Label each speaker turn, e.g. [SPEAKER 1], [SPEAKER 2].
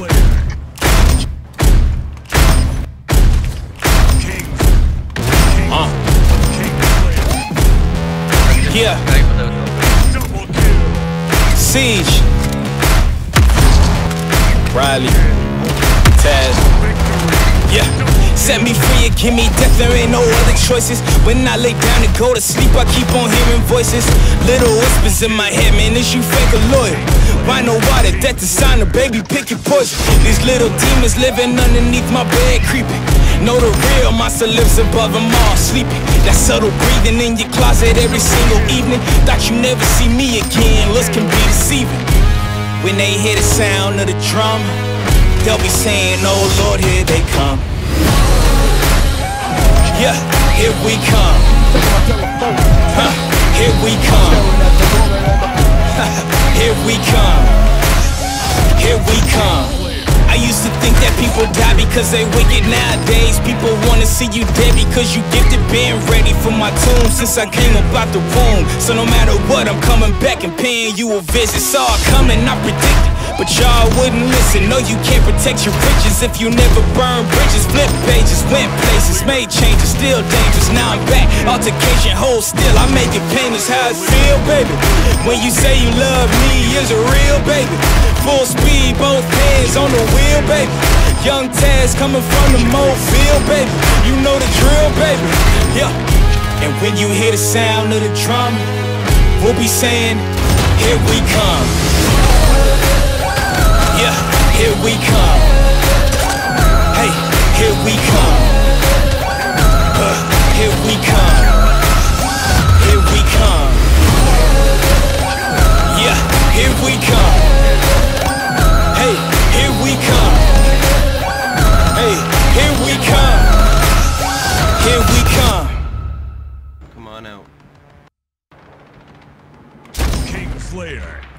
[SPEAKER 1] Uh. Yeah. Siege. Riley. Taz. Yeah. Set me free and give me death, there ain't no other choices. When I lay down to go to sleep, I keep on hearing voices. Little whispers in my head, man, is you fake or loyal? Why no water? Death of baby, pick your poison. These little demons living underneath my bed, creeping. Know the real monster lives above them all, sleeping. That subtle breathing in your closet every single evening. Thought you never see me again, looks can be deceiving. When they hear the sound of the drum, they'll be saying, Oh Lord, here they come. Yeah, here we come. Huh, here we come. here we come. Here we come. I used to think that people die because they wicked nowadays. People wanna see you dead because you gifted being ready for my tomb since I came about the womb. So no matter what, I'm coming back and paying you a visit. Saw it coming, I predicted. But y'all wouldn't listen. No, you can't protect your riches if you never burn bridges. Flip pages, went places, made changes, still dangerous. Now I'm back, altercation, hold still. I make it painless how it feel, baby. When you say you love me, is it real, baby? Full speed, both hands on the wheel, baby. Young Taz coming from the mobile, baby. You know the drill, baby. Yeah. And when you hear the sound of the drum, we'll be saying, Here we come. Yeah, here we come. Hey, here we come.
[SPEAKER 2] Slayer.